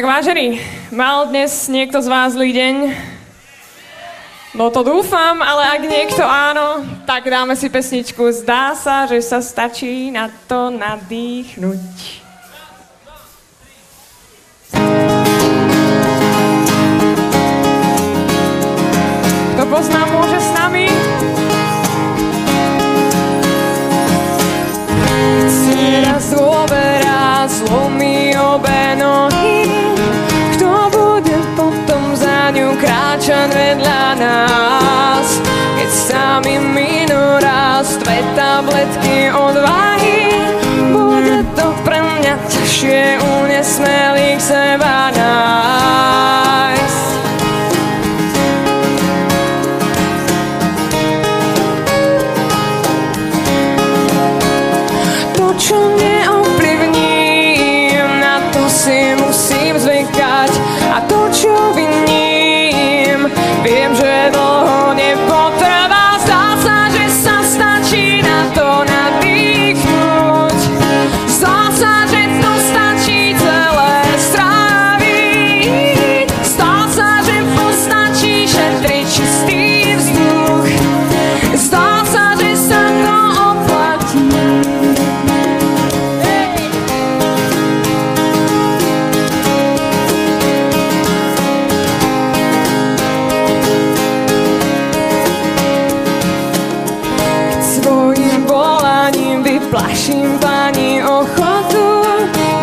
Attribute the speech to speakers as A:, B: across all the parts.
A: Tak vážený, mal dnes niekto z vás zlý deň? No to dúfam, ale ak niekto áno, tak dáme si pesničku Zdá sa, že sa stačí na to nadýchnuť. Tabletky odvahy. Bude to pre mňa ťažšie u nesmelých seba nájsť. To, čo neovplyvním, vyplaším pani ochotu.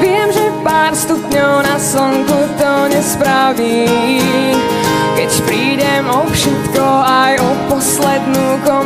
A: Viem, že pár stupňov na slnku to nespraví. Keď prídem o všetko aj o poslednú komnatu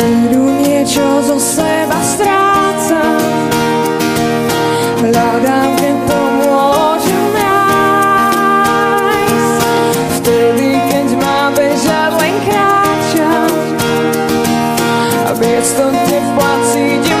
A: Chvíľu niečo zo seba strácam. Hľadám, kde to môžem nájsť. Vtedy, keď má bežať, len kráčam A miesto tepla cítim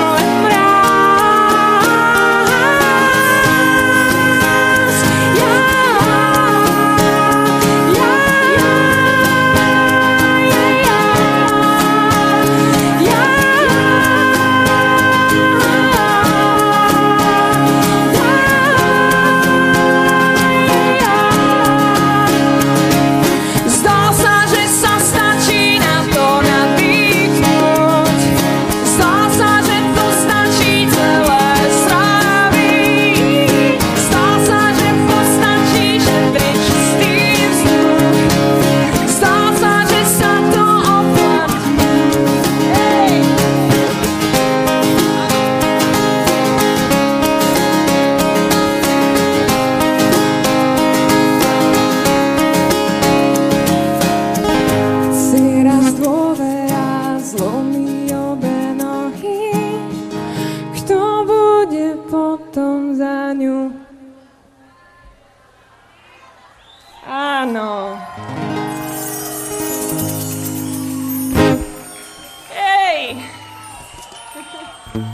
A: fantômes à nous